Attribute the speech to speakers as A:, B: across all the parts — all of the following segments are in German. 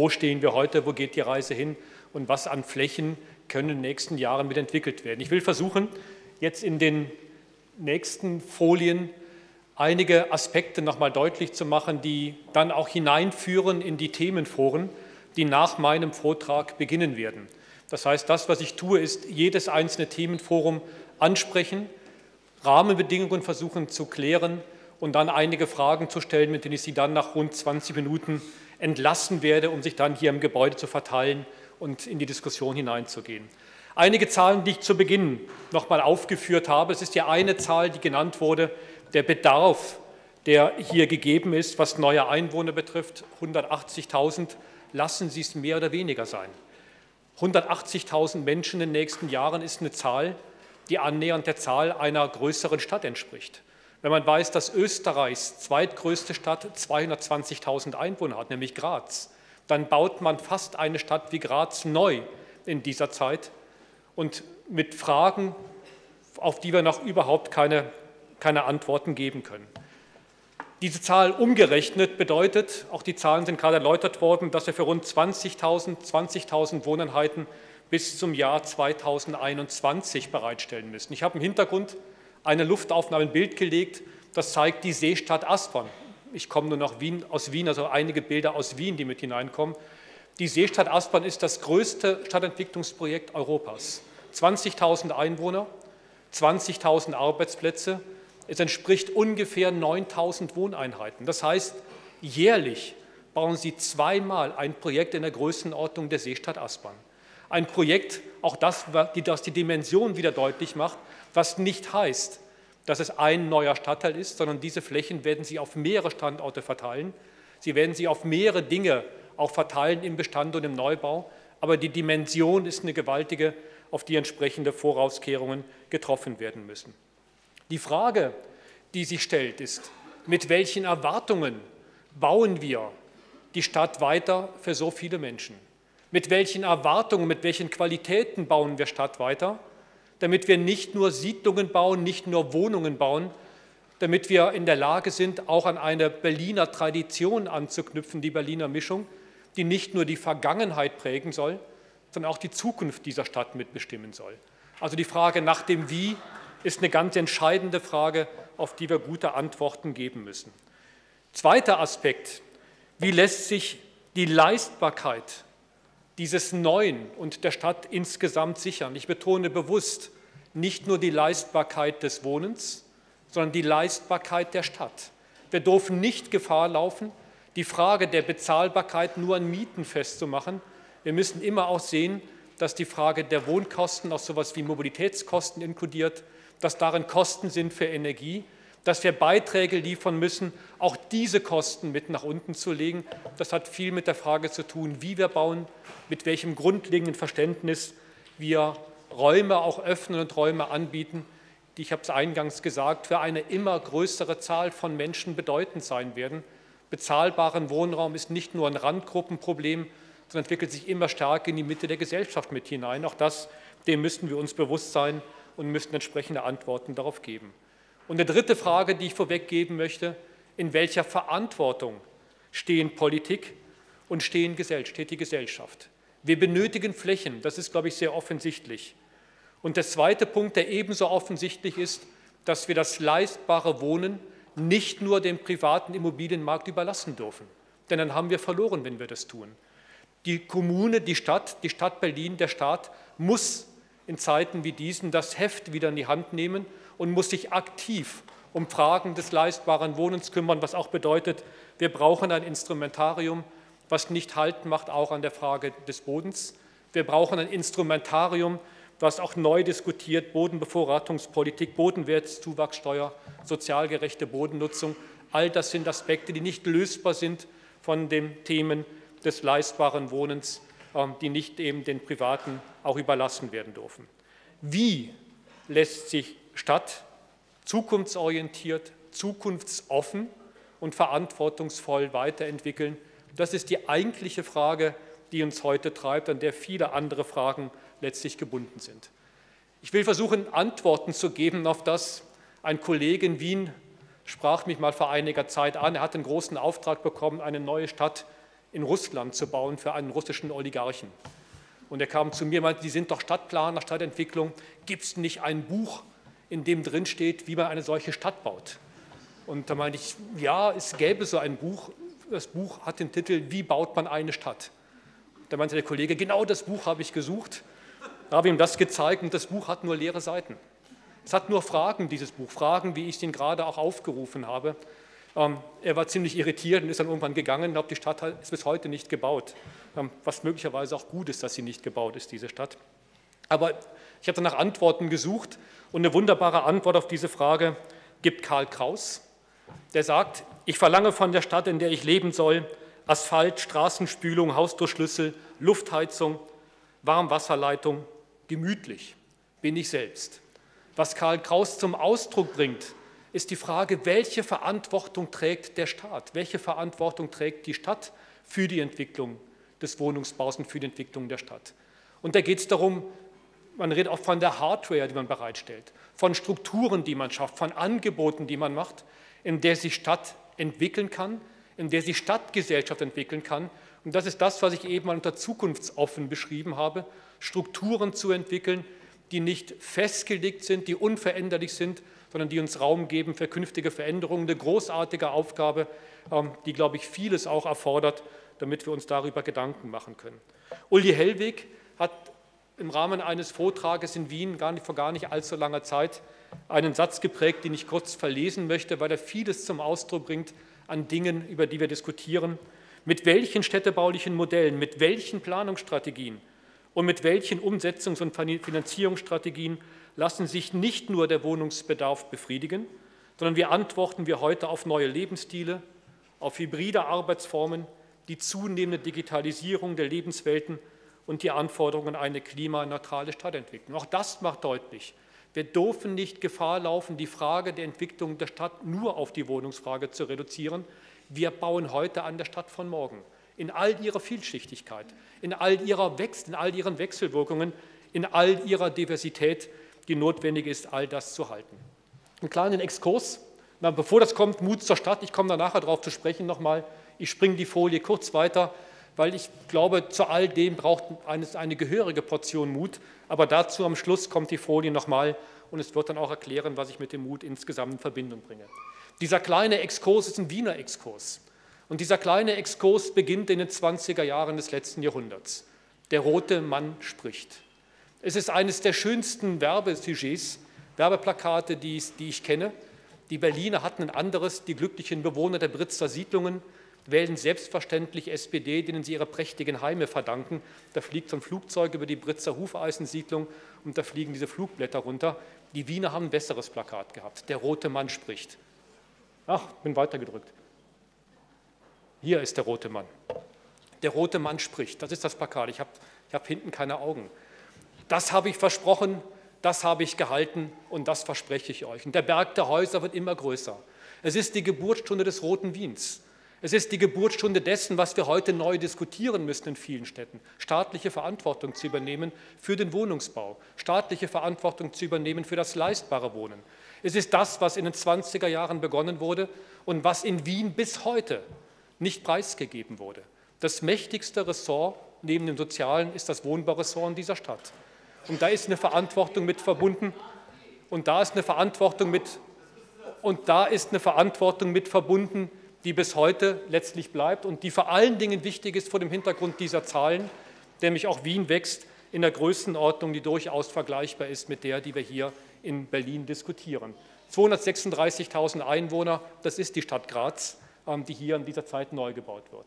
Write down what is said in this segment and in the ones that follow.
A: wo stehen wir heute, wo geht die Reise hin und was an Flächen können in den nächsten Jahren mit entwickelt werden. Ich will versuchen, jetzt in den nächsten Folien einige Aspekte nochmal deutlich zu machen, die dann auch hineinführen in die Themenforen, die nach meinem Vortrag beginnen werden. Das heißt, das, was ich tue, ist jedes einzelne Themenforum ansprechen, Rahmenbedingungen versuchen zu klären und dann einige Fragen zu stellen, mit denen ich Sie dann nach rund 20 Minuten entlassen werde, um sich dann hier im Gebäude zu verteilen und in die Diskussion hineinzugehen. Einige Zahlen, die ich zu Beginn nochmal aufgeführt habe. Es ist ja eine Zahl, die genannt wurde, der Bedarf, der hier gegeben ist, was neue Einwohner betrifft, 180.000, lassen Sie es mehr oder weniger sein. 180.000 Menschen in den nächsten Jahren ist eine Zahl, die annähernd der Zahl einer größeren Stadt entspricht. Wenn man weiß, dass Österreichs zweitgrößte Stadt 220.000 Einwohner hat, nämlich Graz, dann baut man fast eine Stadt wie Graz neu in dieser Zeit und mit Fragen, auf die wir noch überhaupt keine, keine Antworten geben können. Diese Zahl umgerechnet bedeutet, auch die Zahlen sind gerade erläutert worden, dass wir für rund 20.000 20 Wohneinheiten bis zum Jahr 2021 bereitstellen müssen. Ich habe im Hintergrund eine Luftaufnahme, ein Bild gelegt, das zeigt die Seestadt Aspern. Ich komme nur noch Wien, aus Wien, also einige Bilder aus Wien, die mit hineinkommen. Die Seestadt Aspern ist das größte Stadtentwicklungsprojekt Europas. 20.000 Einwohner, 20.000 Arbeitsplätze. Es entspricht ungefähr 9.000 Wohneinheiten. Das heißt, jährlich bauen Sie zweimal ein Projekt in der Größenordnung der Seestadt Aspern. Ein Projekt, auch das, das die Dimension wieder deutlich macht, was nicht heißt, dass es ein neuer Stadtteil ist, sondern diese Flächen werden Sie auf mehrere Standorte verteilen. Sie werden sie auf mehrere Dinge auch verteilen im Bestand und im Neubau. Aber die Dimension ist eine gewaltige, auf die entsprechende Vorauskehrungen getroffen werden müssen. Die Frage, die sich stellt, ist, mit welchen Erwartungen bauen wir die Stadt weiter für so viele Menschen? Mit welchen Erwartungen, mit welchen Qualitäten bauen wir Stadt weiter? Damit wir nicht nur Siedlungen bauen, nicht nur Wohnungen bauen, damit wir in der Lage sind, auch an eine Berliner Tradition anzuknüpfen, die Berliner Mischung, die nicht nur die Vergangenheit prägen soll, sondern auch die Zukunft dieser Stadt mitbestimmen soll. Also die Frage nach dem Wie ist eine ganz entscheidende Frage, auf die wir gute Antworten geben müssen. Zweiter Aspekt, wie lässt sich die Leistbarkeit dieses Neuen und der Stadt insgesamt sichern. Ich betone bewusst nicht nur die Leistbarkeit des Wohnens, sondern die Leistbarkeit der Stadt. Wir dürfen nicht Gefahr laufen, die Frage der Bezahlbarkeit nur an Mieten festzumachen. Wir müssen immer auch sehen, dass die Frage der Wohnkosten auch so etwas wie Mobilitätskosten inkludiert, dass darin Kosten sind für Energie, dass wir Beiträge liefern müssen, auch diese Kosten mit nach unten zu legen. Das hat viel mit der Frage zu tun, wie wir bauen, mit welchem grundlegenden Verständnis wir Räume auch öffnen und Räume anbieten, die, ich habe es eingangs gesagt, für eine immer größere Zahl von Menschen bedeutend sein werden. Bezahlbaren Wohnraum ist nicht nur ein Randgruppenproblem, sondern entwickelt sich immer stärker in die Mitte der Gesellschaft mit hinein. Auch das, dem müssten wir uns bewusst sein und müssten entsprechende Antworten darauf geben. Und eine dritte Frage, die ich vorweggeben möchte, in welcher Verantwortung stehen Politik und stehen, steht die Gesellschaft? Wir benötigen Flächen, das ist, glaube ich, sehr offensichtlich. Und der zweite Punkt, der ebenso offensichtlich ist, dass wir das leistbare Wohnen nicht nur dem privaten Immobilienmarkt überlassen dürfen. Denn dann haben wir verloren, wenn wir das tun. Die Kommune, die Stadt, die Stadt Berlin, der Staat muss in Zeiten wie diesen das Heft wieder in die Hand nehmen und muss sich aktiv um Fragen des leistbaren Wohnens kümmern, was auch bedeutet, wir brauchen ein Instrumentarium, was nicht Halt macht, auch an der Frage des Bodens. Wir brauchen ein Instrumentarium, was auch neu diskutiert, Bodenbevorratungspolitik, Bodenwertzuwachssteuer, sozialgerechte Bodennutzung. All das sind Aspekte, die nicht lösbar sind von den Themen des leistbaren Wohnens, ähm, die nicht eben den Privaten auch überlassen werden dürfen. Wie lässt sich Stadt zukunftsorientiert, zukunftsoffen und verantwortungsvoll weiterentwickeln? Das ist die eigentliche Frage, die uns heute treibt, an der viele andere Fragen letztlich gebunden sind. Ich will versuchen, Antworten zu geben auf das. Ein Kollege in Wien sprach mich mal vor einiger Zeit an. Er hat einen großen Auftrag bekommen, eine neue Stadt in Russland zu bauen für einen russischen Oligarchen. Und er kam zu mir und meinte, Sie sind doch Stadtplaner, Stadtentwicklung. Gibt es nicht ein Buch, in dem drin steht, wie man eine solche Stadt baut? Und da meinte ich, ja, es gäbe so ein Buch. Das Buch hat den Titel Wie baut man eine Stadt? Da meinte der Kollege, genau das Buch habe ich gesucht. Da habe ich ihm das gezeigt und das Buch hat nur leere Seiten. Es hat nur Fragen, dieses Buch, Fragen, wie ich Ihnen gerade auch aufgerufen habe. Ähm, er war ziemlich irritiert und ist dann irgendwann gegangen. Ich glaube, die Stadt ist bis heute nicht gebaut, ähm, was möglicherweise auch gut ist, dass sie nicht gebaut ist, diese Stadt. Aber ich habe dann nach Antworten gesucht und eine wunderbare Antwort auf diese Frage gibt Karl Kraus. Der sagt, ich verlange von der Stadt, in der ich leben soll, Asphalt, Straßenspülung, Hausdurchschlüssel, Luftheizung, Warmwasserleitung, gemütlich bin ich selbst. Was Karl Kraus zum Ausdruck bringt, ist die Frage, welche Verantwortung trägt der Staat? Welche Verantwortung trägt die Stadt für die Entwicklung des Wohnungsbaus und für die Entwicklung der Stadt? Und da geht es darum, man redet auch von der Hardware, die man bereitstellt, von Strukturen, die man schafft, von Angeboten, die man macht, in der sich Stadt entwickeln kann, in der sich Stadtgesellschaft entwickeln kann. Und das ist das, was ich eben mal unter zukunftsoffen beschrieben habe, Strukturen zu entwickeln, die nicht festgelegt sind, die unveränderlich sind, sondern die uns Raum geben für künftige Veränderungen. Eine großartige Aufgabe, ähm, die, glaube ich, vieles auch erfordert, damit wir uns darüber Gedanken machen können. Uli Hellwig hat im Rahmen eines Vortrages in Wien gar nicht, vor gar nicht allzu langer Zeit einen Satz geprägt, den ich kurz verlesen möchte, weil er vieles zum Ausdruck bringt an Dingen, über die wir diskutieren. Mit welchen städtebaulichen Modellen, mit welchen Planungsstrategien und mit welchen Umsetzungs- und Finanzierungsstrategien lassen sich nicht nur der Wohnungsbedarf befriedigen, sondern wie antworten wir heute auf neue Lebensstile, auf hybride Arbeitsformen, die zunehmende Digitalisierung der Lebenswelten und die Anforderungen an eine klimaneutrale Stadtentwicklung. Auch das macht deutlich, wir dürfen nicht Gefahr laufen, die Frage der Entwicklung der Stadt nur auf die Wohnungsfrage zu reduzieren. Wir bauen heute an der Stadt von morgen in all ihrer Vielschichtigkeit, in all, ihrer Wechsel, in all ihren Wechselwirkungen, in all ihrer Diversität die notwendig ist, all das zu halten. Einen kleinen Exkurs, bevor das kommt, Mut zur Stadt, ich komme da nachher darauf zu sprechen nochmal, ich springe die Folie kurz weiter, weil ich glaube, zu all dem braucht es eine gehörige Portion Mut, aber dazu am Schluss kommt die Folie nochmal und es wird dann auch erklären, was ich mit dem Mut insgesamt in Verbindung bringe. Dieser kleine Exkurs ist ein Wiener Exkurs. Und dieser kleine Exkurs beginnt in den 20er Jahren des letzten Jahrhunderts. Der rote Mann spricht. Es ist eines der schönsten Werbesujets, Werbeplakate, die, die ich kenne. Die Berliner hatten ein anderes, die glücklichen Bewohner der Britzer Siedlungen wählen selbstverständlich SPD, denen sie ihre prächtigen Heime verdanken. Da fliegt so ein Flugzeug über die Britzer Hufeisensiedlung und da fliegen diese Flugblätter runter. Die Wiener haben ein besseres Plakat gehabt. Der rote Mann spricht. Ach, bin weitergedrückt. Hier ist der rote Mann. Der rote Mann spricht. Das ist das Plakat. Ich habe ich hab hinten keine Augen das habe ich versprochen, das habe ich gehalten und das verspreche ich euch. Und der Berg der Häuser wird immer größer. Es ist die Geburtsstunde des Roten Wiens. Es ist die Geburtsstunde dessen, was wir heute neu diskutieren müssen in vielen Städten. Staatliche Verantwortung zu übernehmen für den Wohnungsbau, staatliche Verantwortung zu übernehmen für das leistbare Wohnen. Es ist das, was in den 20er Jahren begonnen wurde und was in Wien bis heute nicht preisgegeben wurde. Das mächtigste Ressort neben dem Sozialen ist das Wohnbauressort in dieser Stadt. Und da ist eine Verantwortung mit verbunden. Und da ist eine Verantwortung mit, und da ist eine Verantwortung mit verbunden, die bis heute letztlich bleibt und die vor allen Dingen wichtig ist vor dem Hintergrund dieser Zahlen, nämlich auch Wien wächst in der Größenordnung, die durchaus vergleichbar ist mit der, die wir hier in Berlin diskutieren. 236.000 Einwohner, das ist die Stadt Graz, ähm, die hier in dieser Zeit neu gebaut wird.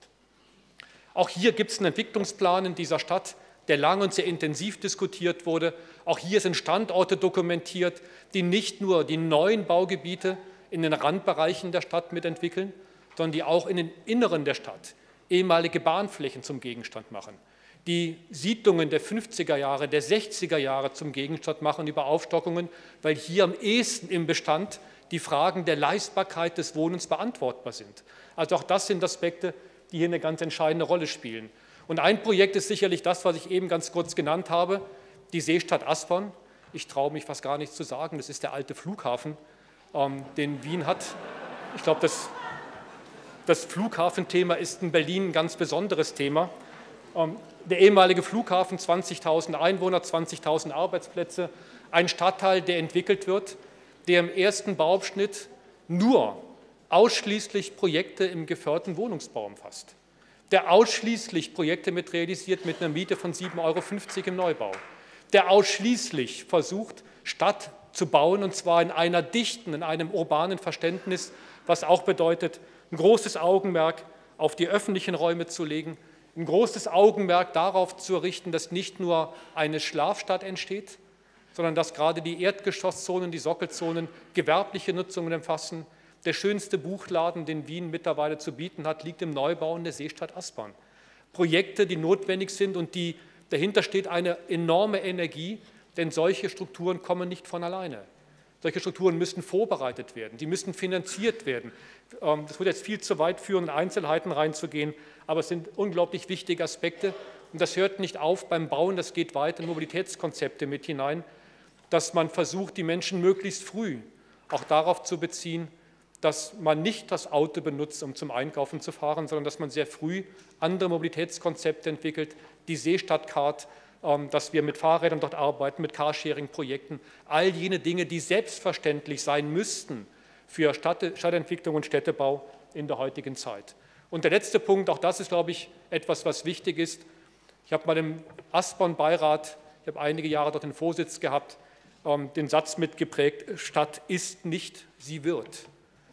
A: Auch hier gibt es einen Entwicklungsplan in dieser Stadt, der lang und sehr intensiv diskutiert wurde. Auch hier sind Standorte dokumentiert, die nicht nur die neuen Baugebiete in den Randbereichen der Stadt mitentwickeln, sondern die auch in den Inneren der Stadt ehemalige Bahnflächen zum Gegenstand machen, die Siedlungen der 50er Jahre, der 60er Jahre zum Gegenstand machen über Aufstockungen, weil hier am ehesten im Bestand die Fragen der Leistbarkeit des Wohnens beantwortbar sind. Also auch das sind Aspekte, die hier eine ganz entscheidende Rolle spielen. Und ein Projekt ist sicherlich das, was ich eben ganz kurz genannt habe, die Seestadt Aspern. Ich traue mich fast gar nicht zu sagen, das ist der alte Flughafen, ähm, den Wien hat. Ich glaube, das, Das Flughafenthema ist in Berlin ein ganz besonderes Thema. Ähm, der ehemalige Flughafen, 20.000 Einwohner, 20.000 Arbeitsplätze, ein Stadtteil, der entwickelt wird, der im ersten Bauabschnitt nur ausschließlich Projekte im geförderten Wohnungsbau umfasst, der ausschließlich Projekte mit realisiert mit einer Miete von 7,50 Euro im Neubau, der ausschließlich versucht, Stadt zu bauen, und zwar in einer dichten, in einem urbanen Verständnis, was auch bedeutet, ein großes Augenmerk auf die öffentlichen Räume zu legen, ein großes Augenmerk darauf zu richten, dass nicht nur eine Schlafstadt entsteht, sondern dass gerade die Erdgeschosszonen, die Sockelzonen gewerbliche Nutzungen umfassen. Der schönste Buchladen, den Wien mittlerweile zu bieten hat, liegt im Neubau in der Seestadt Aspern. Projekte, die notwendig sind und die dahinter steht eine enorme Energie, denn solche Strukturen kommen nicht von alleine. Solche Strukturen müssen vorbereitet werden, die müssen finanziert werden. Ähm, das würde jetzt viel zu weit führen, in Einzelheiten reinzugehen, aber es sind unglaublich wichtige Aspekte. Und das hört nicht auf beim Bauen, das geht weiter in Mobilitätskonzepte mit hinein, dass man versucht, die Menschen möglichst früh auch darauf zu beziehen, dass man nicht das Auto benutzt, um zum Einkaufen zu fahren, sondern dass man sehr früh andere Mobilitätskonzepte entwickelt, die Seestadtcard, dass wir mit Fahrrädern dort arbeiten, mit Carsharing-Projekten, all jene Dinge, die selbstverständlich sein müssten für Stadtentwicklung und Städtebau in der heutigen Zeit. Und der letzte Punkt, auch das ist, glaube ich, etwas, was wichtig ist. Ich habe mal im Aspern-Beirat, ich habe einige Jahre dort den Vorsitz gehabt, ähm, den Satz mitgeprägt, Stadt ist nicht, sie wird.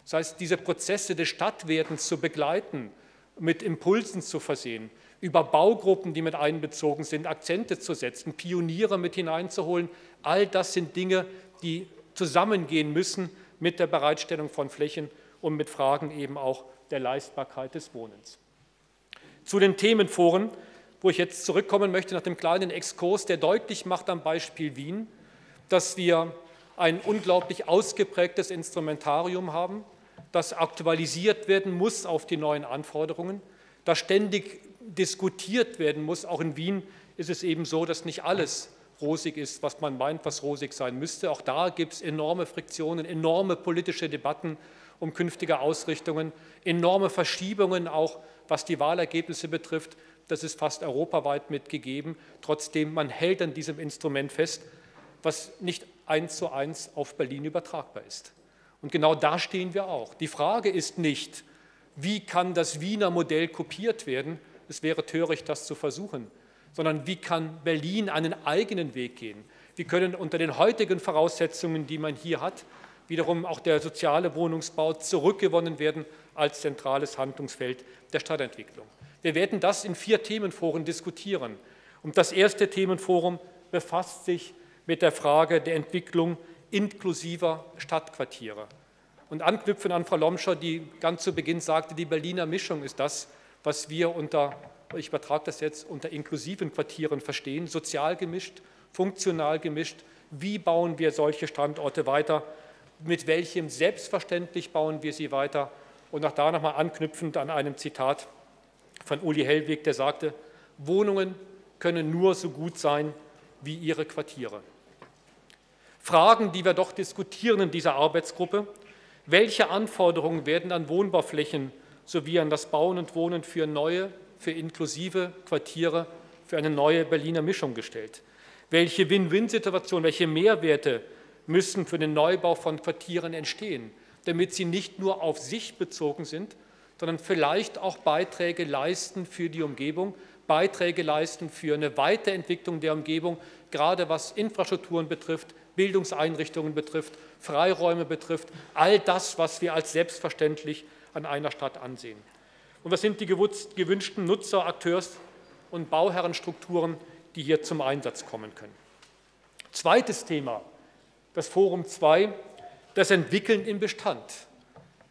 A: Das heißt, diese Prozesse des Stadtwerdens zu begleiten, mit Impulsen zu versehen, über Baugruppen, die mit einbezogen sind, Akzente zu setzen, Pioniere mit hineinzuholen. All das sind Dinge, die zusammengehen müssen mit der Bereitstellung von Flächen und mit Fragen eben auch der Leistbarkeit des Wohnens. Zu den Themenforen, wo ich jetzt zurückkommen möchte nach dem kleinen Exkurs, der deutlich macht am Beispiel Wien, dass wir ein unglaublich ausgeprägtes Instrumentarium haben, das aktualisiert werden muss auf die neuen Anforderungen, das ständig diskutiert werden muss. Auch in Wien ist es eben so, dass nicht alles rosig ist, was man meint, was rosig sein müsste. Auch da gibt es enorme Friktionen, enorme politische Debatten um künftige Ausrichtungen, enorme Verschiebungen auch, was die Wahlergebnisse betrifft. Das ist fast europaweit mitgegeben. Trotzdem, man hält an diesem Instrument fest, was nicht eins zu eins auf Berlin übertragbar ist. Und genau da stehen wir auch. Die Frage ist nicht, wie kann das Wiener Modell kopiert werden, es wäre töricht, das zu versuchen, sondern wie kann Berlin einen eigenen Weg gehen? Wie können unter den heutigen Voraussetzungen, die man hier hat, wiederum auch der soziale Wohnungsbau zurückgewonnen werden als zentrales Handlungsfeld der Stadtentwicklung? Wir werden das in vier Themenforen diskutieren. Und das erste Themenforum befasst sich mit der Frage der Entwicklung inklusiver Stadtquartiere. Und anknüpfen an Frau Lomscher, die ganz zu Beginn sagte, die Berliner Mischung ist das, was wir unter, ich übertrage das jetzt, unter inklusiven Quartieren verstehen, sozial gemischt, funktional gemischt. Wie bauen wir solche Standorte weiter? Mit welchem selbstverständlich bauen wir sie weiter? Und auch da nochmal anknüpfend an einem Zitat von Uli Hellwig, der sagte, Wohnungen können nur so gut sein wie ihre Quartiere. Fragen, die wir doch diskutieren in dieser Arbeitsgruppe. Welche Anforderungen werden an Wohnbauflächen sowie an das Bauen und Wohnen für neue, für inklusive Quartiere, für eine neue Berliner Mischung gestellt. Welche Win-Win-Situationen, welche Mehrwerte müssen für den Neubau von Quartieren entstehen, damit sie nicht nur auf sich bezogen sind, sondern vielleicht auch Beiträge leisten für die Umgebung, Beiträge leisten für eine Weiterentwicklung der Umgebung, gerade was Infrastrukturen betrifft, Bildungseinrichtungen betrifft, Freiräume betrifft, all das, was wir als selbstverständlich an einer Stadt ansehen. Und was sind die gewünschten Nutzer, Akteurs- und Bauherrenstrukturen, die hier zum Einsatz kommen können? Zweites Thema, das Forum 2, das Entwickeln im Bestand.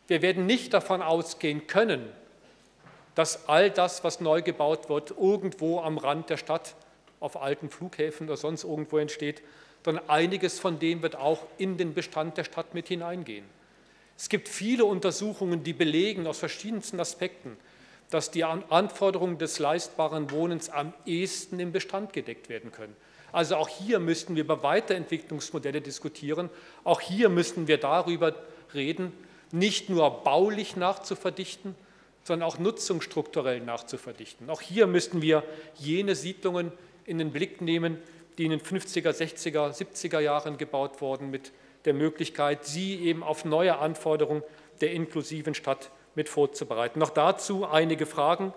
A: Wir werden nicht davon ausgehen können, dass all das, was neu gebaut wird, irgendwo am Rand der Stadt, auf alten Flughäfen oder sonst irgendwo entsteht, sondern einiges von dem wird auch in den Bestand der Stadt mit hineingehen. Es gibt viele Untersuchungen, die belegen aus verschiedensten Aspekten, dass die Anforderungen des leistbaren Wohnens am ehesten im Bestand gedeckt werden können. Also auch hier müssten wir über Weiterentwicklungsmodelle diskutieren. Auch hier müssten wir darüber reden, nicht nur baulich nachzuverdichten, sondern auch nutzungsstrukturell nachzuverdichten. Auch hier müssten wir jene Siedlungen in den Blick nehmen, die in den 50er, 60er, 70er Jahren gebaut wurden, mit der Möglichkeit, sie eben auf neue Anforderungen der inklusiven Stadt mit vorzubereiten. Noch dazu einige Fragen.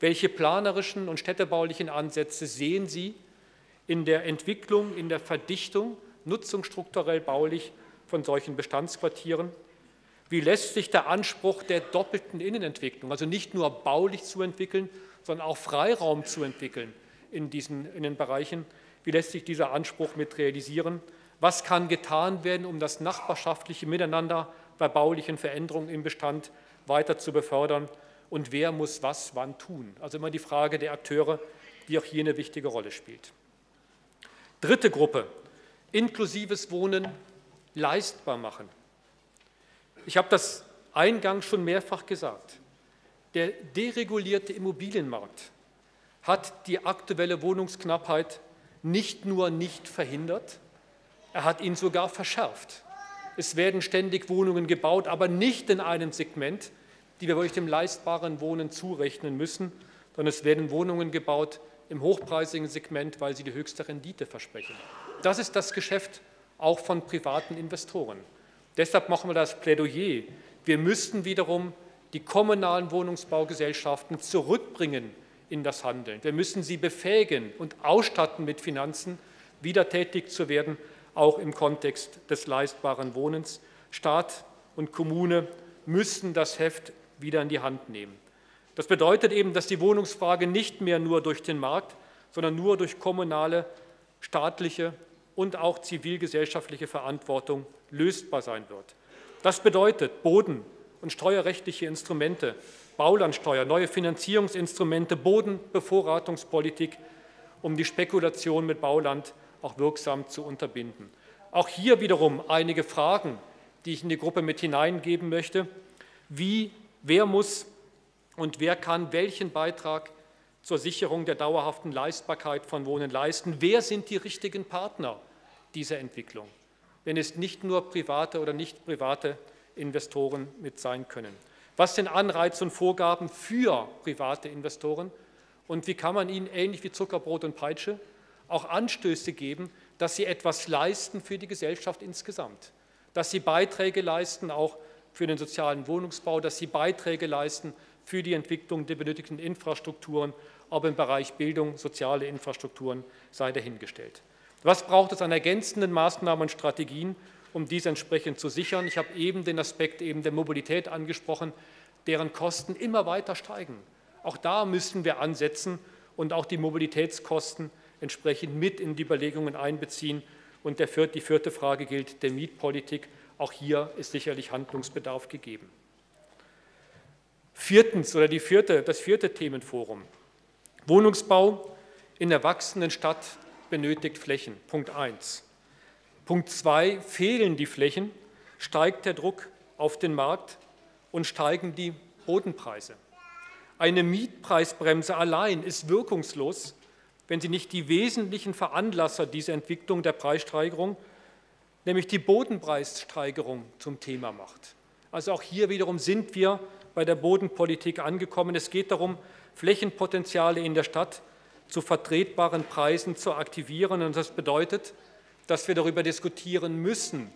A: Welche planerischen und städtebaulichen Ansätze sehen Sie in der Entwicklung, in der Verdichtung, nutzungsstrukturell baulich von solchen Bestandsquartieren? Wie lässt sich der Anspruch der doppelten Innenentwicklung, also nicht nur baulich zu entwickeln, sondern auch Freiraum zu entwickeln in diesen in den wie lässt sich dieser Anspruch mit realisieren? Was kann getan werden, um das nachbarschaftliche Miteinander bei baulichen Veränderungen im Bestand weiter zu befördern? Und wer muss was wann tun? Also immer die Frage der Akteure, die auch hier eine wichtige Rolle spielt. Dritte Gruppe, inklusives Wohnen leistbar machen. Ich habe das eingangs schon mehrfach gesagt. Der deregulierte Immobilienmarkt hat die aktuelle Wohnungsknappheit nicht nur nicht verhindert, er hat ihn sogar verschärft. Es werden ständig Wohnungen gebaut, aber nicht in einem Segment, die wir wirklich dem leistbaren Wohnen zurechnen müssen, sondern es werden Wohnungen gebaut im hochpreisigen Segment, weil sie die höchste Rendite versprechen. Das ist das Geschäft auch von privaten Investoren. Deshalb machen wir das Plädoyer. Wir müssten wiederum die kommunalen Wohnungsbaugesellschaften zurückbringen in das Handeln. Wir müssen sie befähigen und ausstatten mit Finanzen, wieder tätig zu werden, auch im Kontext des leistbaren Wohnens. Staat und Kommune müssen das Heft wieder in die Hand nehmen. Das bedeutet eben, dass die Wohnungsfrage nicht mehr nur durch den Markt, sondern nur durch kommunale, staatliche und auch zivilgesellschaftliche Verantwortung lösbar sein wird. Das bedeutet Boden- und steuerrechtliche Instrumente, Baulandsteuer, neue Finanzierungsinstrumente, Bodenbevorratungspolitik, um die Spekulation mit Bauland auch wirksam zu unterbinden. Auch hier wiederum einige Fragen, die ich in die Gruppe mit hineingeben möchte. Wie, wer muss und wer kann welchen Beitrag zur Sicherung der dauerhaften Leistbarkeit von Wohnen leisten? Wer sind die richtigen Partner dieser Entwicklung, wenn es nicht nur private oder nicht private Investoren mit sein können? Was sind Anreize und Vorgaben für private Investoren? Und wie kann man ihnen ähnlich wie Zuckerbrot und Peitsche auch Anstöße geben, dass sie etwas leisten für die Gesellschaft insgesamt, dass sie Beiträge leisten auch für den sozialen Wohnungsbau, dass sie Beiträge leisten für die Entwicklung der benötigten Infrastrukturen, ob im Bereich Bildung, soziale Infrastrukturen, sei dahingestellt. Was braucht es an ergänzenden Maßnahmen und Strategien, um dies entsprechend zu sichern. Ich habe eben den Aspekt eben der Mobilität angesprochen, deren Kosten immer weiter steigen. Auch da müssen wir ansetzen und auch die Mobilitätskosten entsprechend mit in die Überlegungen einbeziehen. Und vierte, die vierte Frage gilt der Mietpolitik. Auch hier ist sicherlich Handlungsbedarf gegeben. Viertens oder vierte, das vierte Themenforum. Wohnungsbau in der wachsenden Stadt benötigt Flächen. Punkt 1. Punkt 2, fehlen die Flächen, steigt der Druck auf den Markt und steigen die Bodenpreise. Eine Mietpreisbremse allein ist wirkungslos, wenn sie nicht die wesentlichen Veranlasser dieser Entwicklung der Preissteigerung, nämlich die Bodenpreissteigerung, zum Thema macht. Also auch hier wiederum sind wir bei der Bodenpolitik angekommen. Es geht darum, Flächenpotenziale in der Stadt zu vertretbaren Preisen zu aktivieren. Und das bedeutet, dass wir darüber diskutieren müssen,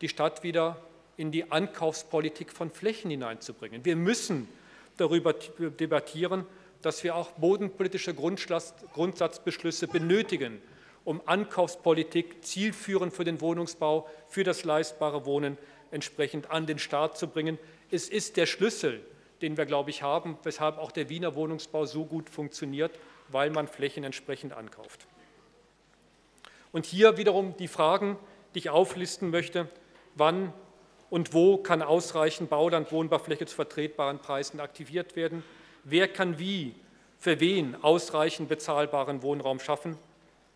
A: die Stadt wieder in die Ankaufspolitik von Flächen hineinzubringen. Wir müssen darüber debattieren, dass wir auch bodenpolitische Grundsatzbeschlüsse benötigen, um Ankaufspolitik zielführend für den Wohnungsbau, für das leistbare Wohnen entsprechend an den Start zu bringen. Es ist der Schlüssel, den wir, glaube ich, haben, weshalb auch der Wiener Wohnungsbau so gut funktioniert, weil man Flächen entsprechend ankauft. Und hier wiederum die Fragen, die ich auflisten möchte. Wann und wo kann ausreichend Bauland, Wohnbarfläche zu vertretbaren Preisen aktiviert werden? Wer kann wie, für wen ausreichend bezahlbaren Wohnraum schaffen?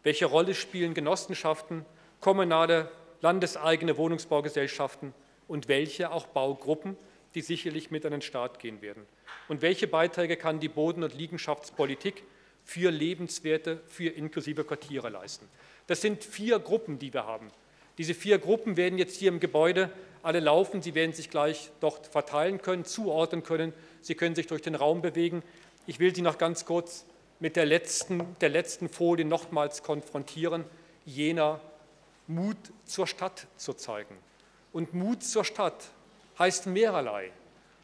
A: Welche Rolle spielen Genossenschaften, kommunale, landeseigene Wohnungsbaugesellschaften und welche auch Baugruppen, die sicherlich mit an den Start gehen werden? Und welche Beiträge kann die Boden- und Liegenschaftspolitik für lebenswerte, für inklusive Quartiere leisten? Das sind vier Gruppen, die wir haben. Diese vier Gruppen werden jetzt hier im Gebäude alle laufen. Sie werden sich gleich dort verteilen können, zuordnen können. Sie können sich durch den Raum bewegen. Ich will Sie noch ganz kurz mit der letzten, der letzten Folie nochmals konfrontieren, jener Mut zur Stadt zu zeigen. Und Mut zur Stadt heißt mehrerlei.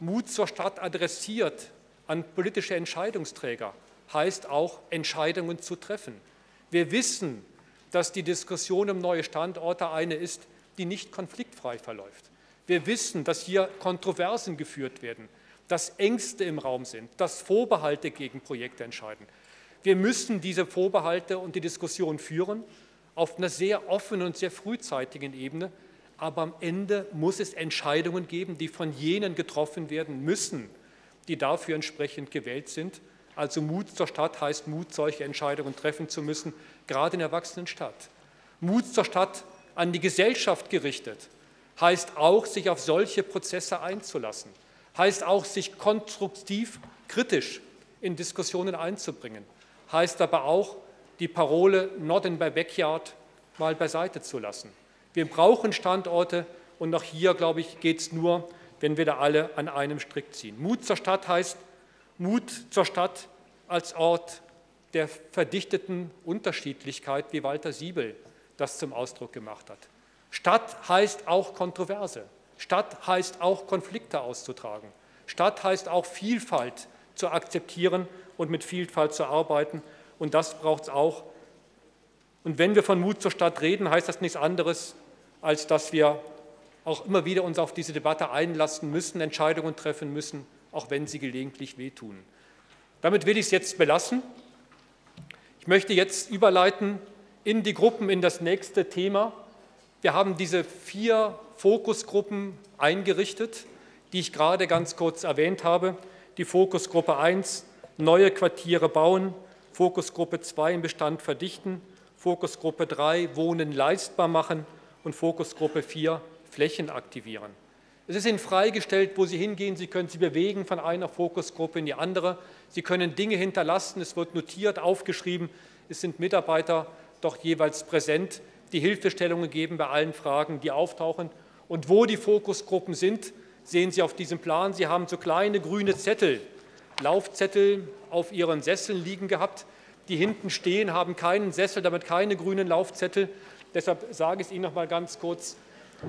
A: Mut zur Stadt adressiert an politische Entscheidungsträger, heißt auch Entscheidungen zu treffen. Wir wissen, dass die Diskussion um neue Standorte eine ist, die nicht konfliktfrei verläuft. Wir wissen, dass hier Kontroversen geführt werden, dass Ängste im Raum sind, dass Vorbehalte gegen Projekte entscheiden. Wir müssen diese Vorbehalte und die Diskussion führen auf einer sehr offenen und sehr frühzeitigen Ebene, aber am Ende muss es Entscheidungen geben, die von jenen getroffen werden müssen, die dafür entsprechend gewählt sind. Also Mut zur Stadt heißt Mut, solche Entscheidungen treffen zu müssen, gerade in der wachsenden Stadt. Mut zur Stadt an die Gesellschaft gerichtet heißt auch, sich auf solche Prozesse einzulassen, heißt auch, sich konstruktiv, kritisch in Diskussionen einzubringen, heißt aber auch, die Parole Not in my backyard mal beiseite zu lassen. Wir brauchen Standorte und auch hier, glaube ich, geht es nur, wenn wir da alle an einem Strick ziehen. Mut zur Stadt heißt Mut zur Stadt als Ort der verdichteten Unterschiedlichkeit, wie Walter Siebel das zum Ausdruck gemacht hat. Stadt heißt auch Kontroverse. Stadt heißt auch Konflikte auszutragen. Stadt heißt auch Vielfalt zu akzeptieren und mit Vielfalt zu arbeiten. Und das braucht es auch. Und wenn wir von Mut zur Stadt reden, heißt das nichts anderes, als dass wir auch immer wieder uns auf diese Debatte einlassen müssen, Entscheidungen treffen müssen, auch wenn sie gelegentlich wehtun. Damit will ich es jetzt belassen. Ich möchte jetzt überleiten in die Gruppen, in das nächste Thema. Wir haben diese vier Fokusgruppen eingerichtet, die ich gerade ganz kurz erwähnt habe. Die Fokusgruppe 1, neue Quartiere bauen, Fokusgruppe 2, im Bestand verdichten, Fokusgruppe 3, Wohnen leistbar machen und Fokusgruppe 4, Flächen aktivieren. Es ist Ihnen freigestellt, wo Sie hingehen. Sie können sich bewegen von einer Fokusgruppe in die andere. Sie können Dinge hinterlassen. Es wird notiert, aufgeschrieben. Es sind Mitarbeiter doch jeweils präsent, die Hilfestellungen geben bei allen Fragen, die auftauchen. Und wo die Fokusgruppen sind, sehen Sie auf diesem Plan. Sie haben so kleine grüne Zettel, Laufzettel auf Ihren Sesseln liegen gehabt die hinten stehen, haben keinen Sessel, damit keine grünen Laufzettel. Deshalb sage ich es Ihnen noch mal ganz kurz.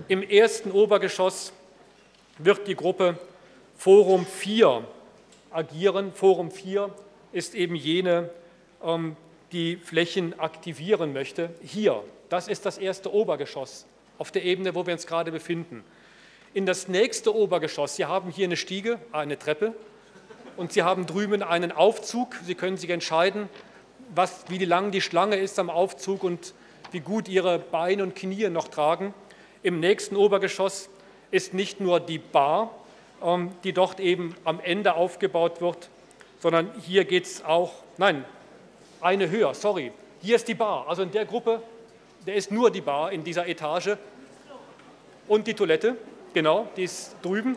A: Im ersten Obergeschoss wird die Gruppe Forum 4 agieren. Forum 4 ist eben jene, ähm, die Flächen aktivieren möchte. Hier, das ist das erste Obergeschoss auf der Ebene, wo wir uns gerade befinden. In das nächste Obergeschoss, Sie haben hier eine Stiege, eine Treppe und Sie haben drüben einen Aufzug. Sie können sich entscheiden, was, wie lang die Schlange ist am Aufzug und wie gut ihre Beine und Knie noch tragen. Im nächsten Obergeschoss ist nicht nur die Bar, ähm, die dort eben am Ende aufgebaut wird, sondern hier geht es auch, nein, eine höher, sorry, hier ist die Bar. Also in der Gruppe, der ist nur die Bar in dieser Etage und die Toilette, genau, die ist drüben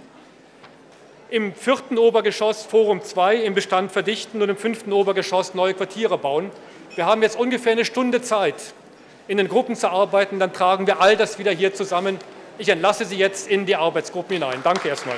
A: im vierten Obergeschoss Forum 2 im Bestand verdichten und im fünften Obergeschoss neue Quartiere bauen. Wir haben jetzt ungefähr eine Stunde Zeit, in den Gruppen zu arbeiten. Dann tragen wir all das wieder hier zusammen. Ich entlasse Sie jetzt in die Arbeitsgruppen hinein. Danke erstmal.